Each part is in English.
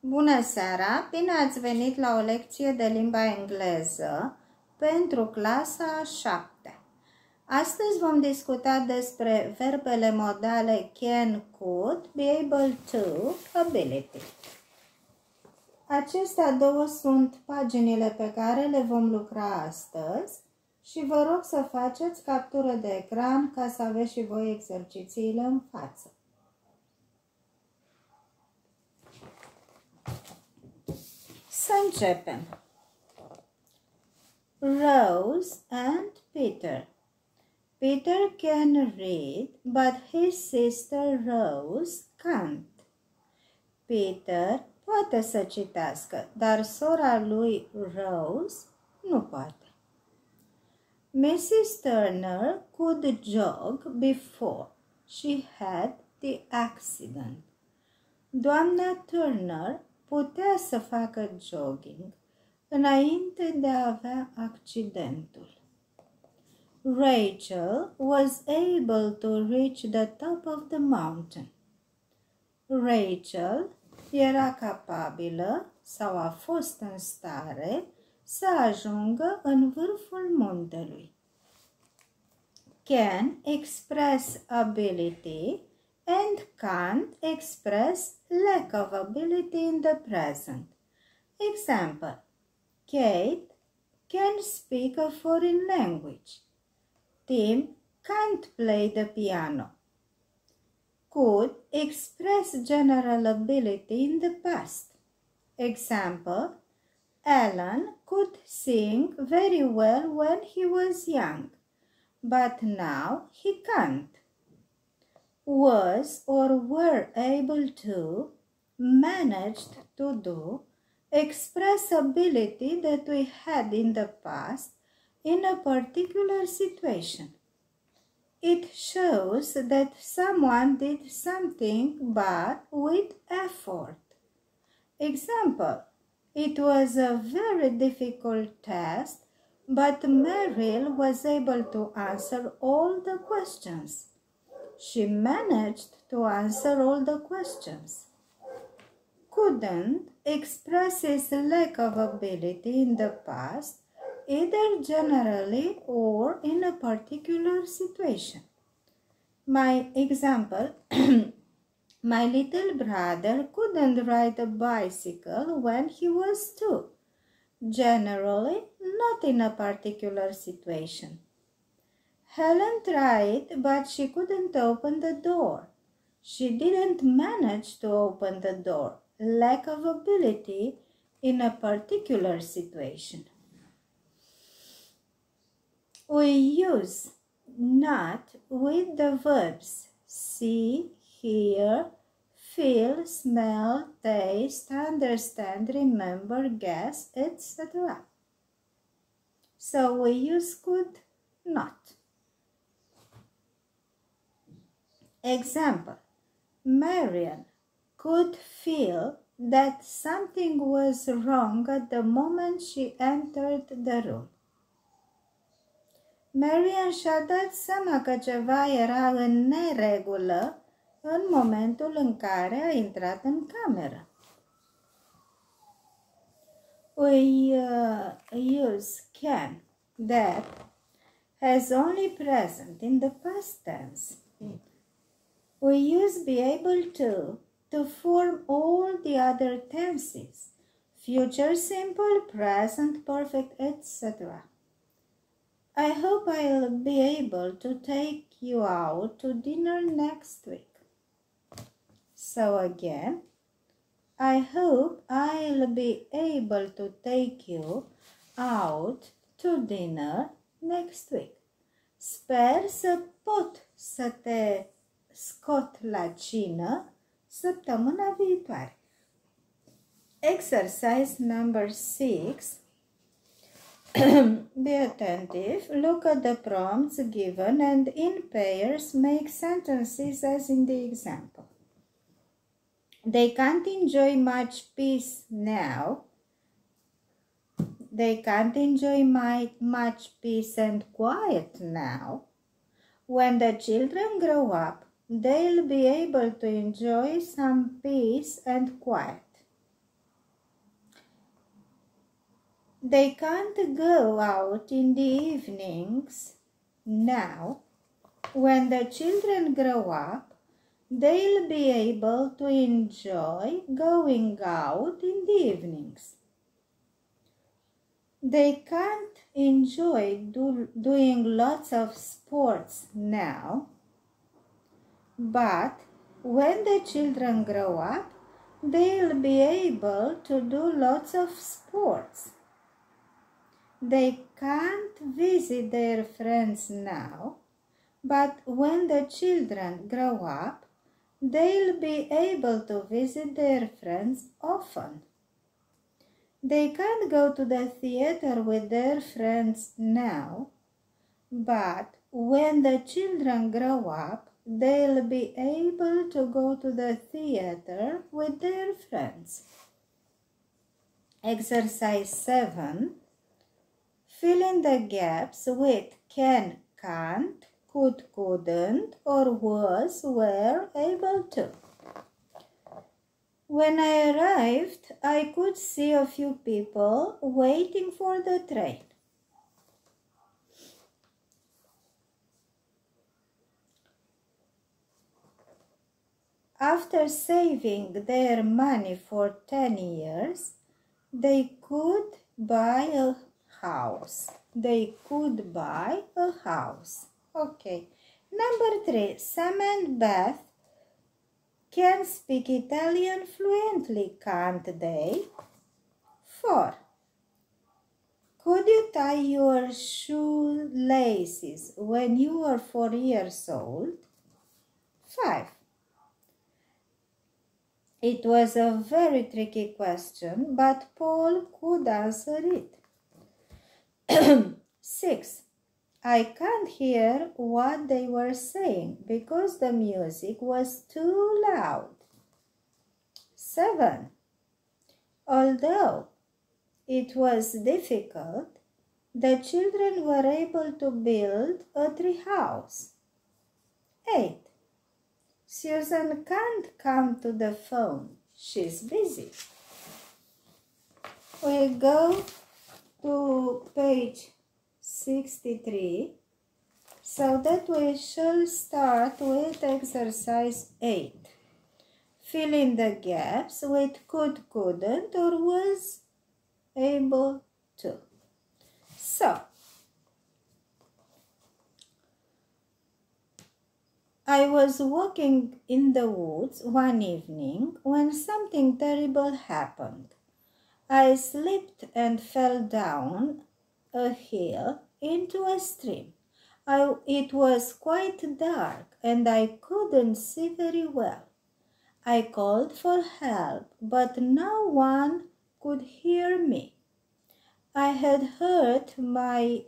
Bună seara! Bine ați venit la o lecție de limba engleză pentru clasa a 7. Astăzi vom discuta despre verbele modale can, could, be able to, ability. Acestea două sunt paginile pe care le vom lucra astăzi și vă rog să faceți captură de ecran ca să aveți și voi exercițiile în față. Începem. Rose and Peter. Peter can read, but his sister Rose can't. Peter poate să citească, dar sora lui Rose nu poate. Mrs. Turner could jog before she had the accident. Doamna Turner putea să facă jogging înainte de a avea accidentul. Rachel was able to reach the top of the mountain. Rachel era capabilă sau a fost în stare să ajungă în vârful muntelui. Can express ability and can't express lack of ability in the present. Example Kate can speak a foreign language. Tim can't play the piano. Could express general ability in the past. Example Alan could sing very well when he was young, but now he can't was or were able to, managed to do, express ability that we had in the past in a particular situation. It shows that someone did something but with effort. Example, it was a very difficult test, but Meryl was able to answer all the questions she managed to answer all the questions. Couldn't expresses lack of ability in the past, either generally or in a particular situation. My example My little brother couldn't ride a bicycle when he was two. Generally, not in a particular situation. Helen tried, but she couldn't open the door. She didn't manage to open the door. Lack of ability in a particular situation. We use not with the verbs see, hear, feel, smell, taste, understand, remember, guess, etc. So we use could not. Example Marian could feel that something was wrong at the moment she entered the room. Marian și-a dat seama că ceva era în neregulă în momentul în care a intrat în cameră. We uh, use can, that, has only present in the past tense. We use be able to to form all the other tenses future simple, present perfect, etc. I hope I'll be able to take you out to dinner next week. So again, I hope I'll be able to take you out to dinner next week. Sper să pot să te scot la cină săptămâna viitoare. Exercise number 6. Be attentive, look at the prompts given and in pairs make sentences as in the example. They can't enjoy much peace now. They can't enjoy my, much peace and quiet now. When the children grow up, they'll be able to enjoy some peace and quiet. they can't go out in the evenings now. When the children grow up, they'll be able to enjoy going out in the evenings. They can't enjoy do, doing lots of sports now, but when the children grow up, they'll be able to do lots of sports. They can't visit their friends now, but when the children grow up, they'll be able to visit their friends often. They can't go to the theater with their friends now, but when the children grow up, they'll be able to go to the theater with their friends. Exercise 7 Fill in the gaps with can, can't, could, couldn't, or was, were able to. When I arrived, I could see a few people waiting for the train. After saving their money for 10 years, they could buy a house. They could buy a house. Okay. Number three, Sam and Beth can speak Italian fluently, can't they? 4. Could you tie your shoelaces when you were 4 years old? 5. It was a very tricky question, but Paul could answer it. 6. I can't hear what they were saying because the music was too loud. 7. Although it was difficult, the children were able to build a tree house. 8. Susan can't come to the phone. She's busy. We go to page 63 so that we shall start with exercise 8 fill in the gaps with could couldn't or was able to so I was walking in the woods one evening when something terrible happened. I slipped and fell down a hill into a stream. I, it was quite dark and I couldn't see very well. I called for help, but no one could hear me. I had hurt my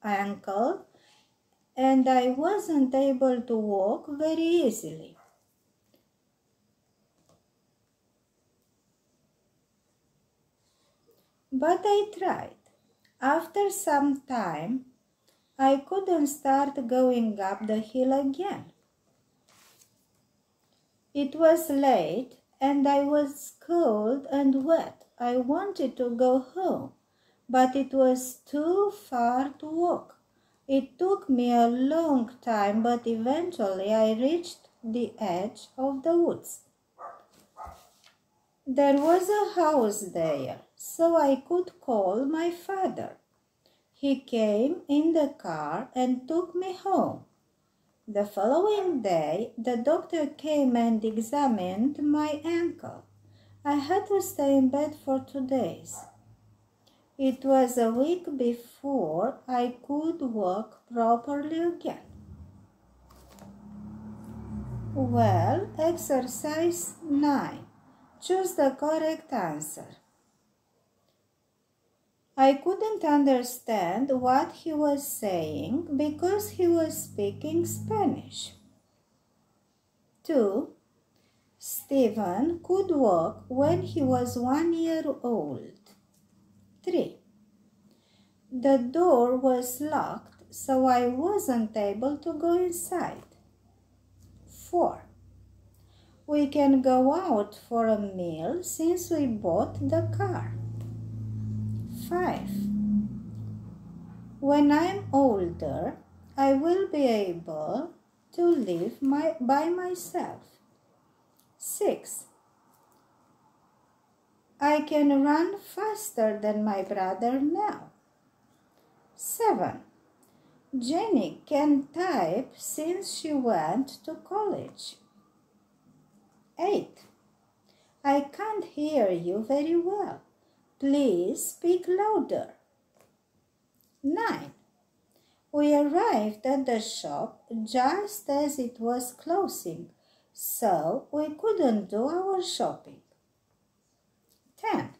ankle and I wasn't able to walk very easily. But I tried. After some time, I couldn't start going up the hill again. It was late and I was cold and wet. I wanted to go home, but it was too far to walk. It took me a long time, but eventually I reached the edge of the woods. There was a house there so I could call my father. He came in the car and took me home. The following day, the doctor came and examined my ankle. I had to stay in bed for two days. It was a week before I could walk properly again. Well, exercise 9. Choose the correct answer. I couldn't understand what he was saying because he was speaking Spanish. 2. Stephen could walk when he was one year old. 3. The door was locked, so I wasn't able to go inside. 4. We can go out for a meal since we bought the car. 5. When I'm older, I will be able to live my, by myself. 6. I can run faster than my brother now. 7. Jenny can type since she went to college. 8. I can't hear you very well. Please speak louder. 9. We arrived at the shop just as it was closing, so we couldn't do our shopping. 10.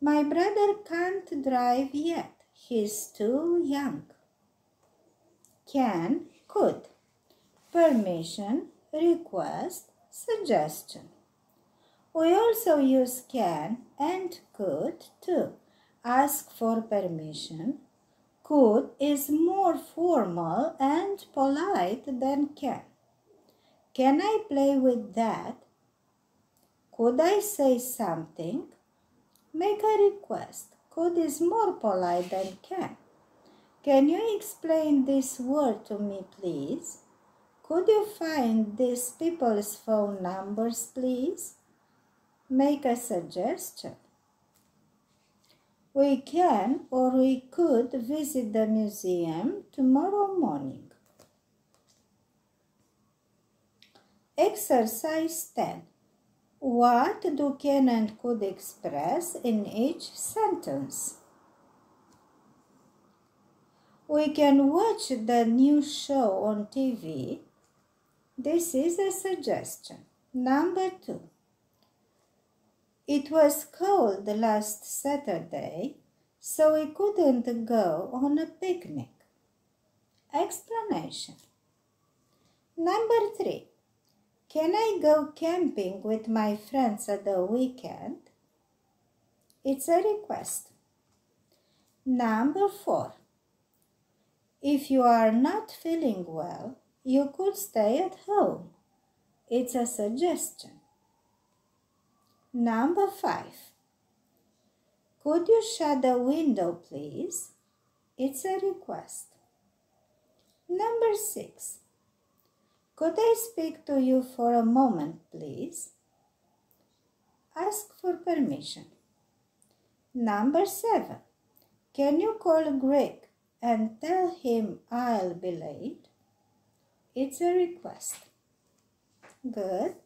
My brother can't drive yet. He's too young. Can, could. Permission, request, suggestion. We also use can and could to ask for permission. Could is more formal and polite than can. Can I play with that? Could I say something? Make a request. Could is more polite than can. Can you explain this word to me, please? Could you find these people's phone numbers, please? Make a suggestion. We can or we could visit the museum tomorrow morning. Exercise 10. What do can and could express in each sentence? We can watch the new show on TV. This is a suggestion. Number two. It was cold last Saturday, so we couldn't go on a picnic. Explanation. Number three. Can I go camping with my friends at the weekend? It's a request. Number four. If you are not feeling well, you could stay at home. It's a suggestion. Number five. Could you shut the window, please? It's a request. Number six. Could I speak to you for a moment, please? Ask for permission. Number seven. Can you call Greg and tell him I'll be late? It's a request. Good.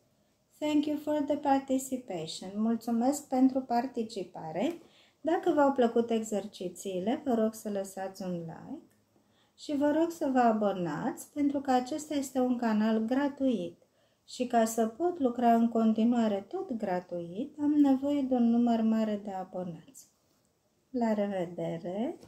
Thank you for the participation. Mulțumesc pentru participare. Dacă v-au plăcut exercițiile, vă rog să lăsați un like și vă rog să vă abonați pentru că acesta este un canal gratuit și ca să pot lucra în continuare tot gratuit, am nevoie de un număr mare de abonați. La revedere!